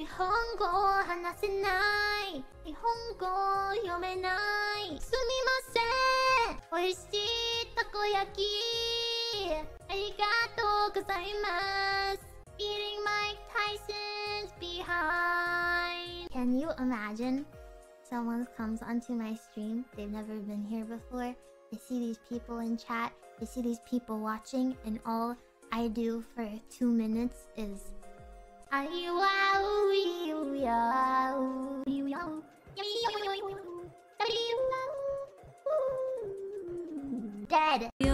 日本語を話せない日本語を読めないすみません美味しいたこ焼きありがとうございます Beating Mike Tyson's behind Can you imagine? Someone comes onto my stream, they've never been here before, they see these people in chat, they see these people watching, and all I do for two minutes is あいうわういうや Dead.